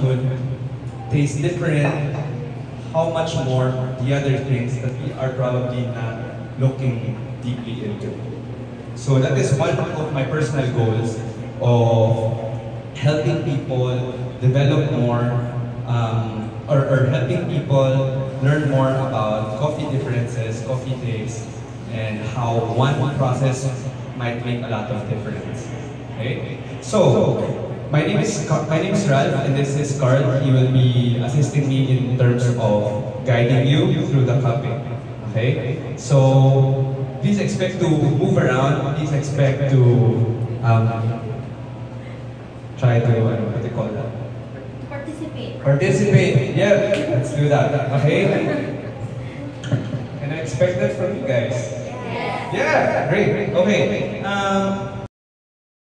could taste different, how much more the other things that we are probably not looking deeply into. So that is one of my personal goals of helping people develop more um, or, or helping people learn more about coffee differences, coffee tastes, and how one process might make a lot of difference. Okay? So, my name is my name is Ralph, and this is Carl. He will be assisting me in terms of guiding you through the cupping. Okay? So, please expect to move around. Please expect to um, try to what do you call that? Participate. Participate. Yeah, let's do that. Okay? Can I expect that from you guys? Yes. Yeah, great. Okay. Um,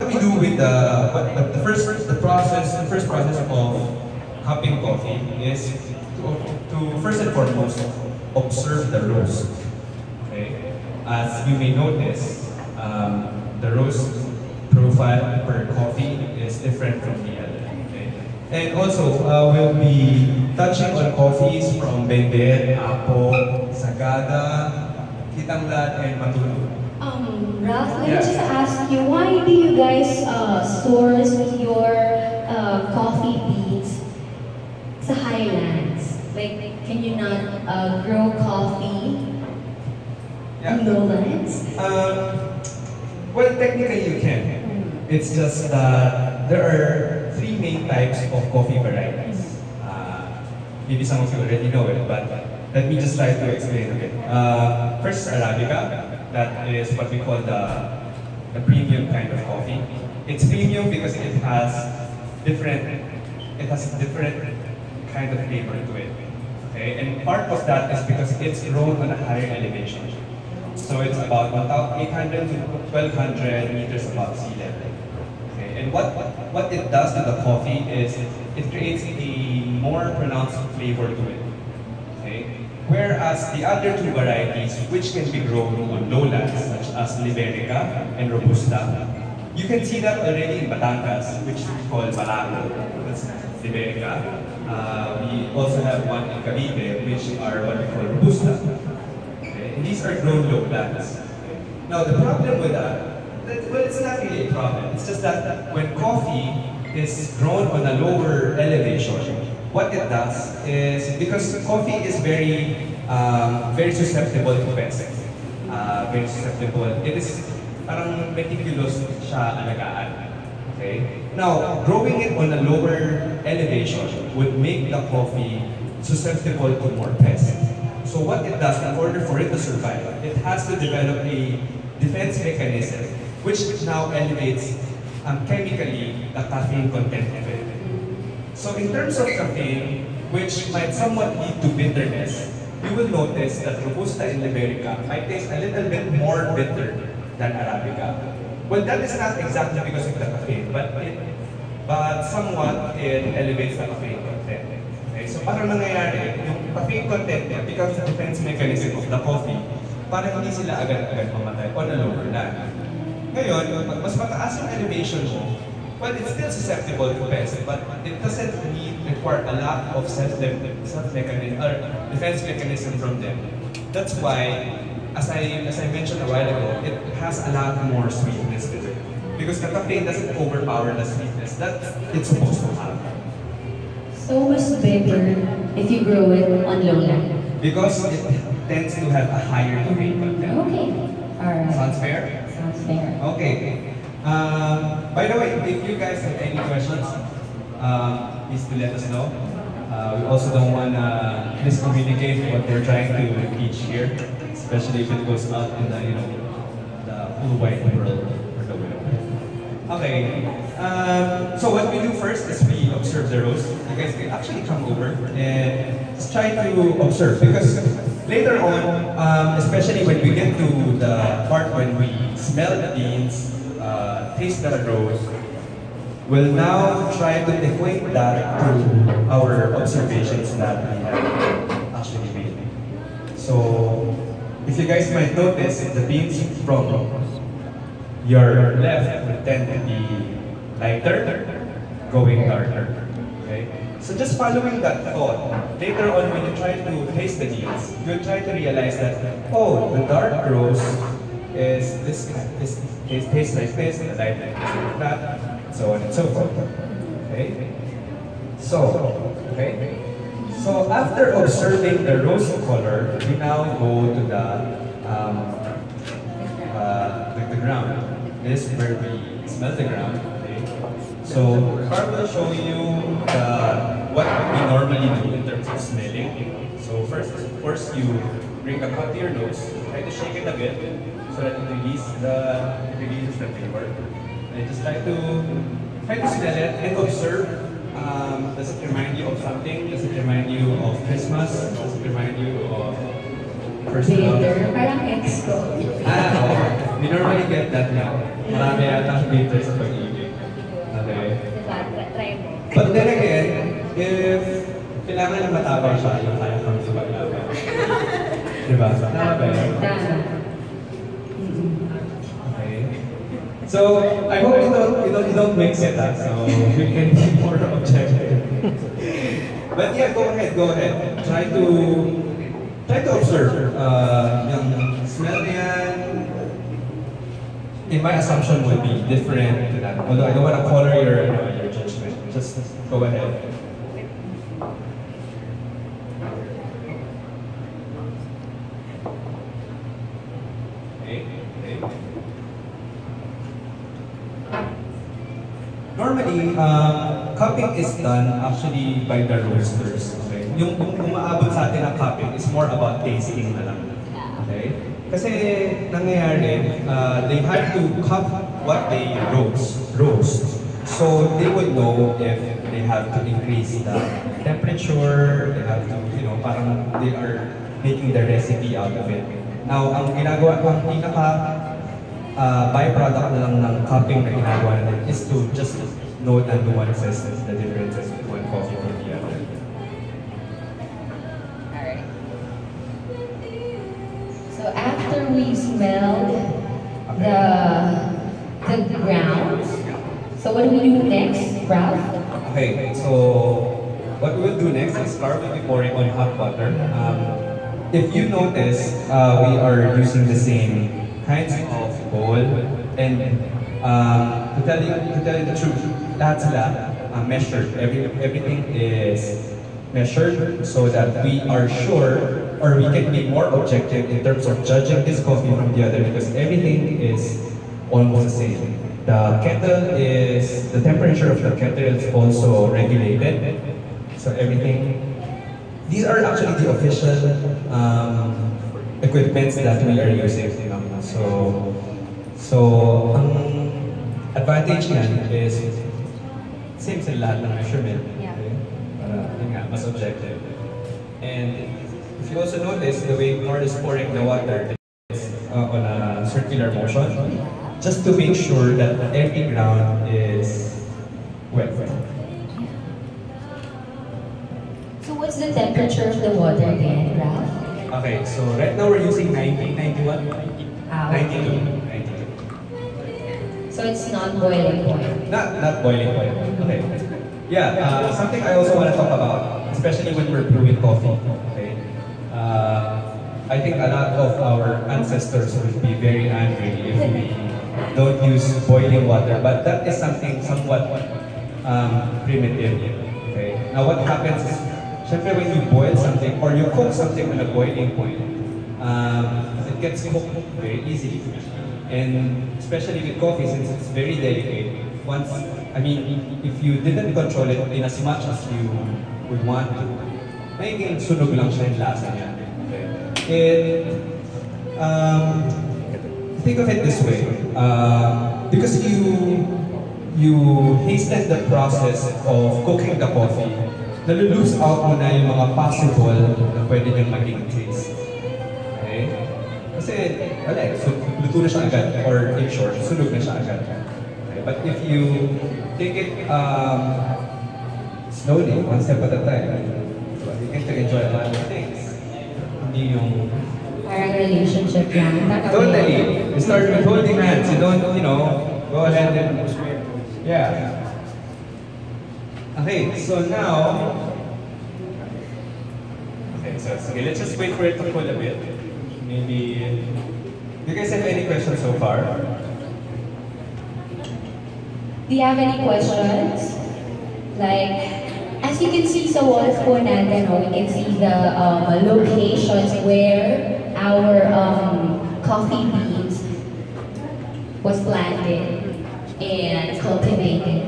what we do with the what, what the first the process the first process of cupping coffee is to, to first and foremost observe the roast. Okay. As you may notice, um, the roast profile per coffee is different from the other. Okay. And also, uh, we'll be touching on coffees from Benguet, Apo, Sagada, Kitanglad, and Matutum. Um, Ralph, let me Yeah. just ask you, why do you guys uh, source your uh, coffee beans sa highlands? Can you not uh, grow coffee in lowlands? Um, well, technically you can. It's just that there are three main types of coffee varieties. Uh, maybe some of you already know it, but let me just try to explain a bit. Uh, first, Arabica. That is what we call the, the premium kind of coffee. It's premium because it has different, it has a different kind of flavor to it. Okay, and part of that is because it's grown on a higher elevation. So it's about 1,800 to 1,200 meters above sea level. Okay, and what, what what it does to the coffee is it creates a more pronounced flavor to it. Okay? Whereas the other two varieties, which can be grown on lowlands, such as Liberica and Robusta, you can see that already in Batangas, which we call Barako. That's Liberica. Uh, we also have one in Cavite, which are what we call Robusta. Okay? These are grown low lowlands. Now, the problem with that, that, well, it's not really a problem. It's just that when coffee is grown on a lower elevation, what it does is, because coffee is very, um, very susceptible to pests. Uh, very susceptible. It is parang meticulous siya alagaan. Okay? Now, growing it on a lower elevation would make the coffee susceptible to more pests. So what it does, in order for it to survive, it has to develop a defense mechanism, which now elevates um, chemically the caffeine content of it. So in terms of caffeine, which might somewhat lead to bitterness, you will notice that Robusta and Liberica might taste a little bit more bitter than Arabica. Well, that is not exactly because of the caffeine, but it, but somewhat it elevates the caffeine content. Okay, so parang nangyayari, yung caffeine content niya becomes the defense mechanism of the coffee para hindi sila agad-agad mamatay on a lower land. Ngayon, pag mas mataas yung elevation mo, well, it's still susceptible to pests, but it doesn't need require a lot of self self or defense mechanism from them. That's why, as I as I mentioned a while ago, it has a lot more sweetness to it because the caffeine doesn't overpower the sweetness that it's supposed to have. So mas better if you grow it on lowland. Because it tends to have a higher caffeine content. Okay. Alright. Sounds fair? Sounds fair. Okay. Um, by the way, if you guys have any questions, um, please do let us know. Uh, we also don't want to miscommunicate what we're trying to teach here, especially if it goes out in the, you know, the whole wide world. Okay. Um, so what we do first is we observe the roast. You guys can actually come over and try to observe because later on, um, especially when we get to the part when we smell the beans, uh, taste the roast, we'll now try to equate that to our observations that we have actually made. So, if you guys might notice, the beans from your left would tend to be lighter, going darker. Okay? So just following that thought, later on when you try to taste the beans, you'll try to realize that, oh, the dark roast is this, this, this tastes like this, and the light like this, like that, so on and so forth. Okay? So, okay? So after observing the rose color, we now go to the um, uh, the, the ground. This is where we smell the ground. Okay? So Carl will show you the, what we normally do in terms of smelling. So first, course, you bring the cup to your nose, try to shake it a bit so that it releases the it releases the flavor. And just try to try to smell it and observe um, does it remind you of something? Does it remind you of Christmas? Does it remind you of personal? Bitter, parang ex ko. Ah, oo. We normally get that now. Marami yata bitter sa pag-ibig. Okay. Diba? Try mo. But then again, if kailangan na matapang siya, yung kaya kami sa paglaban. diba? Tama ba yun? Tama. So, I hope you don't, you don't, you don't ah, so we can be more objective. But yeah, go ahead, go ahead. Try to, try to observe. Uh, yung smell in my assumption would be different to that. Although I don't want to color your, your judgment. Just go ahead. Normally, uh, cupping is done actually by the roasters. Okay? Yung kung umaabot sa atin ang cupping is more about tasting na lang. Okay? Kasi nangyayari, uh, they have to cup what they roast. roast. So they would know if they have to increase the temperature, they have to, you know, parang they are making the recipe out of it. Now, ang ginagawa, ang pinaka uh, byproduct na lang ng cupping na ginagawa natin is to just note the nuances and the differences with one coffee from the other. Alright. So after we smelled the the ground, so what do we do next, Ralph? Okay, so what we will do next is Carl will be pouring on hot water. Um, if you notice, uh, we are using the same kinds of bowl and um, to tell you to tell you the truth, lahat sila uh, measured. Every, everything is measured so that we are sure or we can be more objective in terms of judging this coffee from the other because everything is almost the same. The kettle is, the temperature of the kettle is also regulated. So everything, these are actually the official um, equipments that we are using. um, So, so ang advantage niyan is same sa lahat ng measurement. Yeah. Okay? Para, yun nga, mas objective. And if you also notice, the way Nord is pouring the water is uh, on a circular motion, just to make sure that every ground is wet. So what's the temperature of the water again, Ralph? Okay, so right now we're using 90, 91, Ah, okay. 92. So it's not boiling point. Not, not boiling point. Okay. Yeah, uh, something I also want to talk about, especially when we're brewing coffee. Okay. Uh, I think a lot of our ancestors would be very angry if we don't use boiling water, but that is something somewhat um, primitive. Okay. Now what happens is, syempre when you boil something or you cook something at a boiling point, um, it gets cooked very easily. And especially with coffee, since it's very delicate, once, I mean, if you didn't control it in as much as you would want to, magiging sunog lang siya yung lasa niya. It, um, think of it this way, uh, because you you hasten the process of cooking the coffee, nalulose out mo na yung mga possible na pwede niyang maging taste. Okay? Kasi, wala eh, so, luto na siya agad, or in short, sunog na siya agad. Okay? But if you take it um, slowly, one step at a time, you get to enjoy a lot of things. Hindi yung Parang relationship ba Totally. You start with holding hands. You don't, you know, go ahead and yeah. Okay, so now... Okay, so sige, let's just wait for it to cool a bit. Maybe... You guys have any so far? Do you have any questions? Like, as you can see sa walls po natin, no, we can see the um, locations where our um, coffee beans was planted and cultivated.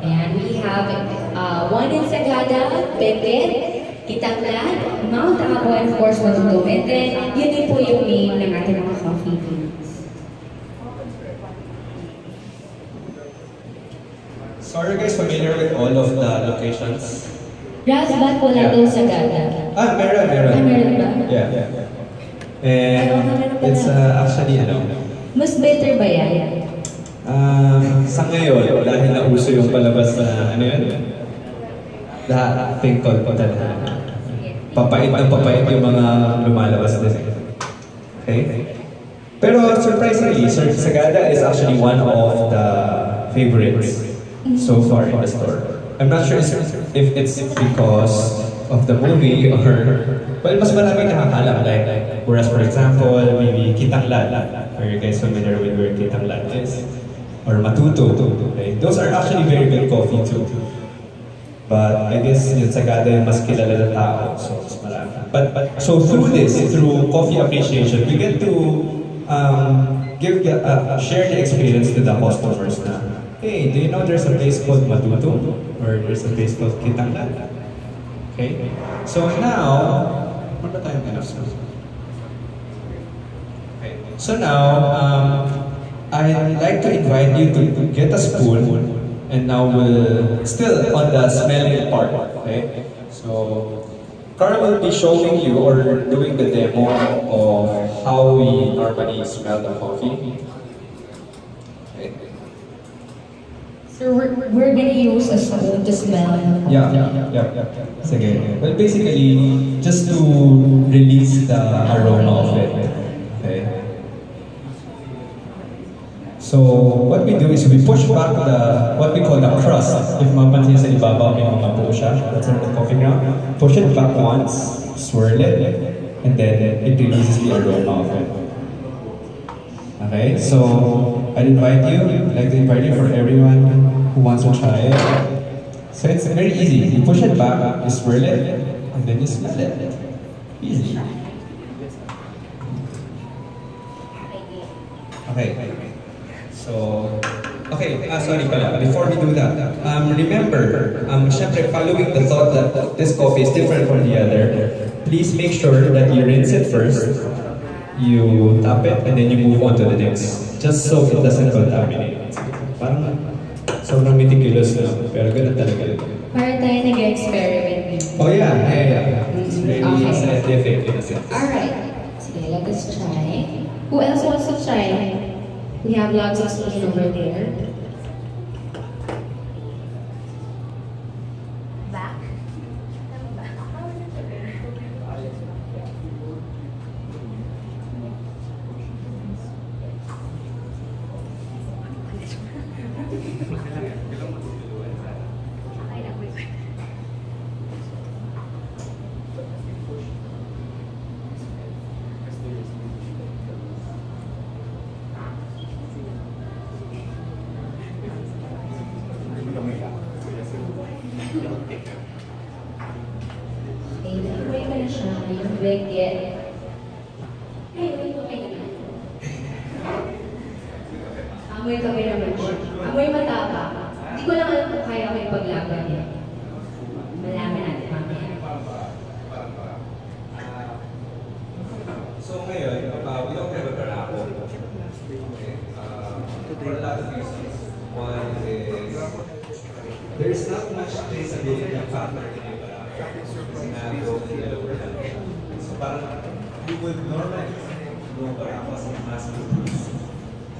And we have uh, one in Sagada, Benguet, Kitanglad, Mount Apo, and of course, Matutum. And then, yun din po yung name ng ating mga coffee beans. So are you guys familiar with all of the locations? Rasbat po lang daw Sagada. Ah, meron, meron. Ah, meron ba? Yeah. And it's uh, actually, ano, Mas better ba yan? um, sa ngayon, dahil nauso yung palabas na, ano yun? The thing called Patan. Papait ng papait yung mga lumalabas din. Okay? Pero surprisingly, Sir Sagada is actually one of the favorites so far in the store. I'm not sure if it's because of the movie or well, mas maraming nakakalam. Like, whereas for example, maybe Kitanglad. Are you guys familiar with where Kitanglad is? Or Matutum. Okay? Those are actually very good coffee too. But I guess yung Sagada yung mas kilala na tao. So, mas marami. But, but, so through this, through coffee appreciation, we get to um, give uh, share the experience to the customers na, hey, do you know there's a place called Matutum? Or there's a place called Kitanglad? Okay? So now? Okay. So now, um, I'd like to invite you to, to get a spoon and now we'll still on the smelling part. Okay? So Carl will be showing you or doing the demo of how we normally smell the coffee. So we're, we're gonna use a spoon to smell. Yeah, yeah, yeah, yeah. Sige. Well, basically, just to release the aroma of it. Okay. So, what we do is we push back the, what we call the crust. If mapansin sa ibabaw, may mga buo siya. That's on the coffee ground. Push it back once, swirl it, and then it releases the aroma of it. Okay, so I'd invite you, I'd like to invite you for everyone who wants to try it. So it's very easy. You push it back, you swirl it, and then you smell it. Easy. Okay. So, okay, ah, sorry pala. Before we do that, um, remember, um, syempre, following the thought that this coffee is different from the other, please make sure that you rinse it first, you tap it, and then you move on to the next. Just so it doesn't contaminate. Parang sobrang meticulous na, pero ganun talaga. Para tayo nag-experiment dito. Oh yeah, yeah, yeah. It's really Okay. scientific in a sense. Alright. Sige, let us try. Who else wants to try? We have lots of spoons over there. Back. Okay, nag-pray ko na siya. Yung blanket. Ay, wait, okay naman. Amoy kami naman siya. Amoy matapa. Hindi ko lang alam kung kaya ko yung paglaban niya. Malaman natin mamaya. So ngayon, uh, we don't have a barako. Okay. Uh, for a lot of reasons. One is there's not much traceability factor in a barako. Kasi nga. So parang you would normally know barako as a mass produced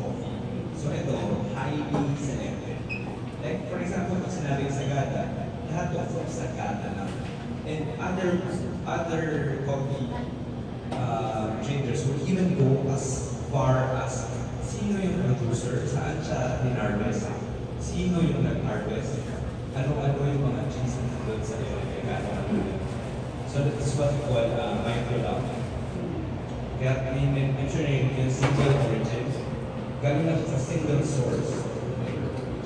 coffee. So ito, highly selected. Like for example, pag sinabing Sagada, lahat of from Sagada lang. And other other coffee uh, traders would even go as far as sino yung producer, saan siya in-harvest, sino yung nag-harvest. Na doon sa area. So that's what we call uh, micro-lot. Kaya in ensuring yung single origin, galing na siya a single source.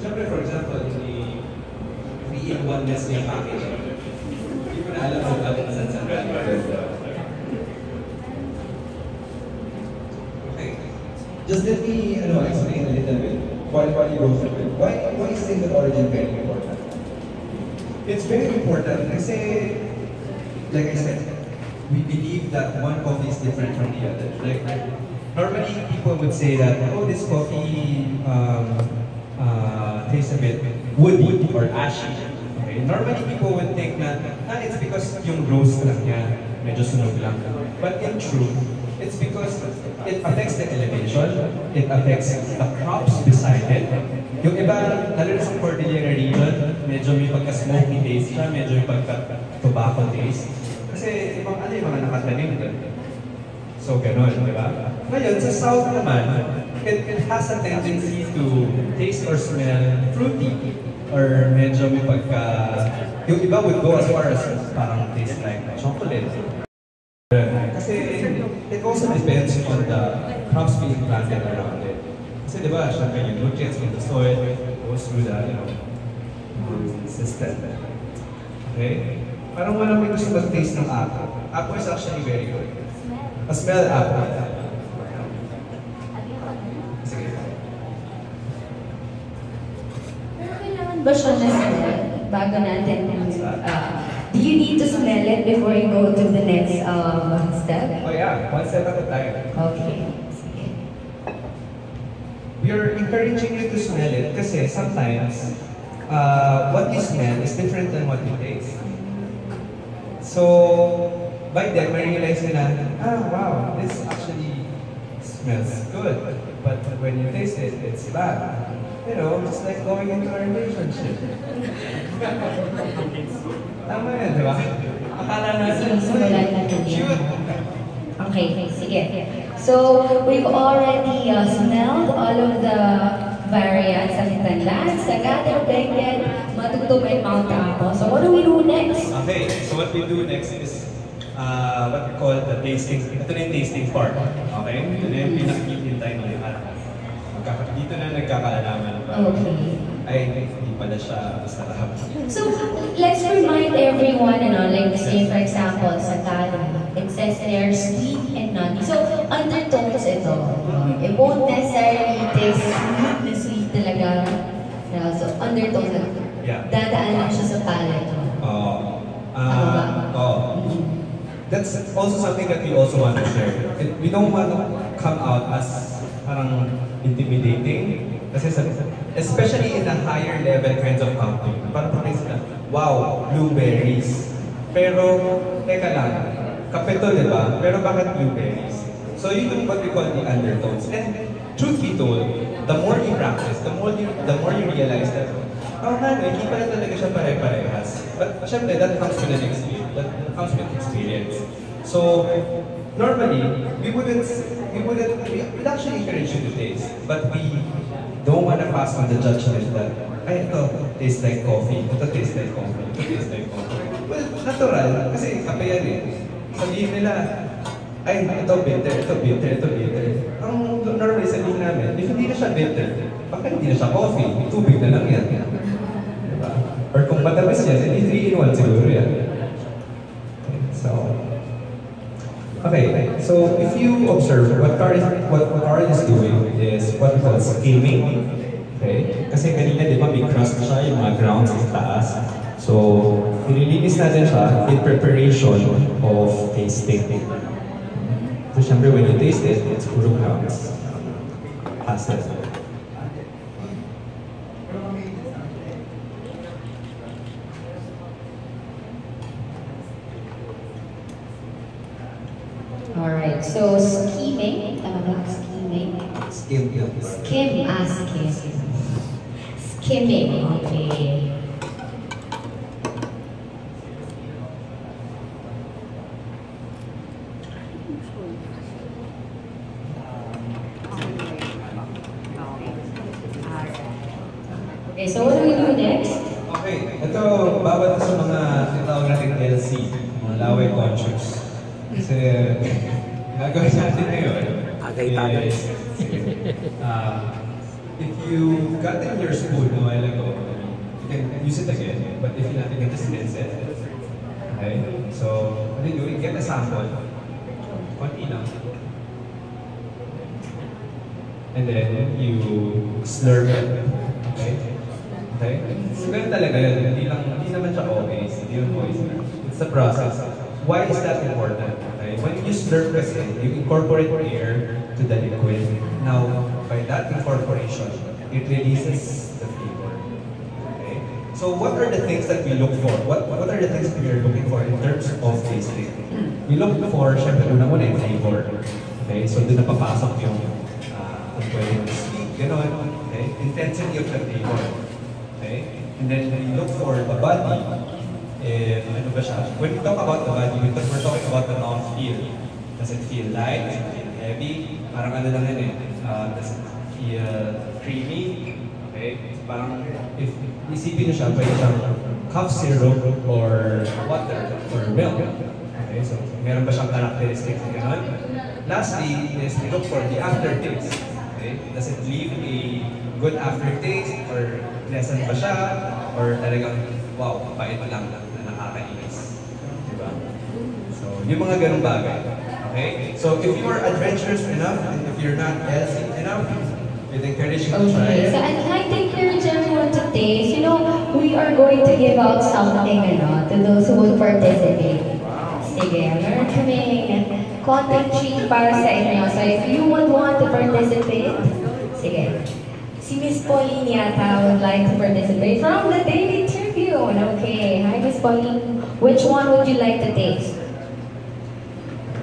Siyempre, for example, in the if we eat one Nestle package, hindi ko na alam kung bakit saan galing. Okay. Just let me ano, explain a little bit why, why you it. Why, why single origin important? It's very important kasi, like I said, we believe that one coffee is different from the other. Like, normally people would say that, oh, this coffee um, uh, tastes a bit woody or ashy. Okay? Normally people would think that, ah, it's because yung roast lang niya, medyo sunog lang. But in truth, it's because it affects the elevation, it affects the crops beside it. Yung iba, lalo na sa medyo may pagka-smoky taste siya, medyo may pagka-tobacco taste. Kasi ibang ano yung mga nakatanim doon. So, ganun, di ba? Ngayon, sa South naman, it, it has a tendency to taste or smell fruity or medyo may pagka... Yung iba would go as far as parang taste like chocolate. Kasi it also depends on the crops being planted around it. Kasi di ba, syempre yung nutrients in the soil goes through the, you know, system. Okay? Parang walang may gusto mag-taste ng apple. Apple is actually very good. A smell apple. Sige. Pero kailangan ba siya na smell bago natin uh, do you need to smell it before you go to the next uh, step? Oh yeah, one step at a time. Okay. Sige. We are encouraging you to smell it kasi sometimes uh, what you smell is different than what you taste. So, by then, may realize nila, ah, wow, this actually smells good. But when you taste it, it's bad. You know, it's like going into a relationship. Tama yan, di ba? Akala natin, Sinisimulan natin yan. cute. Okay, sige. So, we've already uh, smelled all of the variants of Tanlan, Sagada, Benguet, Matutum, and Mount Apo. So, what do we do next? Okay, so what we do next is uh, what we call the tasting. Ito na yung tasting part. Okay? Ito na yung pinakikintay ng lahat. Dito na nagkakaalaman? Okay. Ay, hindi pala siya basta lahap. So, let's remind everyone, know, like say for example, sa Tala, it says there sweet and nutty. So, undertones ito. It won't necessarily taste sweet na. No, so, undertones. Yeah. Dadaan lang siya sa palate. Oh. Ano ba? Uh, oh. That's also something that we also want to share. It- We don't want to come out as parang intimidating. Kasi sa, especially in the higher level kinds of company, parang parang sila, wow, blueberries. Pero, teka lang, kape to, di ba? Pero bakit blueberries? So yun yung what we call the undertones. And truth be told, the more you practice, the more you, the more you realize that, oh man, hindi pala talaga siya pare-parehas. But syempre, that comes with an experience. That comes with experience. So, normally, we wouldn't, we wouldn't, we would actually encourage you to taste, but we don't want to pass on the judgment that, ay, ito, tastes like coffee, ito tastes like coffee, ito tastes like coffee. Well, natural, kasi kape yan eh. Sabihin nila, ay, ito bitter, ito bitter, ito bitter. Namin, if hindi na siya bitter, baka hindi na siya coffee, tubig na lang yan. Diba? Or kung matamis yan, hindi 3 in 1 siguro yan. So, okay, so if you observe, what Carl is, what, what Carl is doing is what we call skimming. Okay? Kasi kanina, di ba, may crust siya, yung mga grounds sa taas. So, nililinis natin siya in preparation of tasting. So, syempre, when you taste it, it's puro grounds. Alright, so skimming, tama ba? Skimming? Skim yun. Skim, ah, skim. Skimming, okay. Okay, so what do we do next? Okay, laway conscious. Kasi, ginagawa natin ngayon Tagay-tagay. is, uh, if you got in your spoon a while ago, you can use it again, but if not, you can just rinse it. Okay? So, what you do, get a sample. Konti lang. And then, you slurp it. Okay? Okay? So, ganun talaga yun. Hindi, lang, hindi naman siya always. Hindi yun always. It's the process. Why is that important? Okay? When you slurp kasi, you incorporate air to the liquid. Now, by that incorporation, it releases the. Okay? So, what are the things that we look for? What what are the things that we are looking for in terms of tasting? We look for, syempre, una-una yung flavor. Okay? So, doon na papasok yung uh, kung pwede yung sweet, gano'n. Okay? Intensity of the flavor. Okay? And then we look for the body. If, ano ba siya? When we talk about the body, we're talking about the mouth-feel. Does it feel light? Does it feel heavy? Parang ano lang eh. Uh, does it feel creamy? Okay? Parang, if isipin niyo siya, pwede siyang cough syrup or water or milk. Okay? So, meron ba siyang characteristics na gano'n? Lastly, is we look for the aftertaste. Okay? Does it leave a good aftertaste or pleasant ba siya? Or talagang, wow, pait lang na nakakainis. Diba? So, yung mga ganung bagay. Okay? So, if you are adventurous enough and if you're not healthy enough, we'd encourage you to try Okay, so everyone. You know, we are going to give out something, ano, to those who will participate. Sige, meron kaming content sheet para sa inyo. So if you would want to participate, sige. Si Miss Pauline yata would like to participate from the Daily Tribune. Okay, hi Miss Pauline. Which one would you like to taste?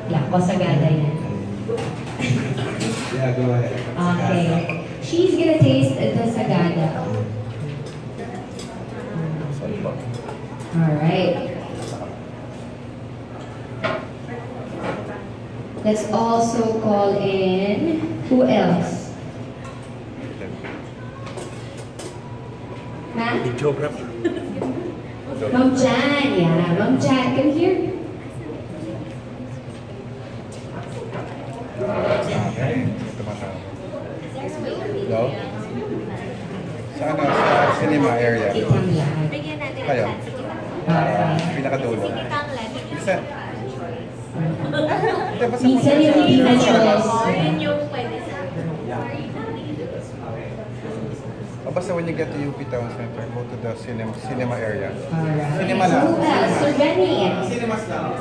Yeah, Kosagada yan. Yeah, go ahead. Okay. She's gonna taste the sagada. Alright. Let's also call in, who else? Matt? Videographer. Ma'am Jan, yeah. Ma'am Jan, come here. Hello? Sa ano, sa cinema area. Itang. Bigyan natin Kayo? pinakadulo. Isa. Tapos sa Minsan yung hindi Yun yung pwede sa... Basta when you get to UP Town Center, go to the cinema, cinema area. Alright. Cinema lang. Sir Benny. Cinemas lang.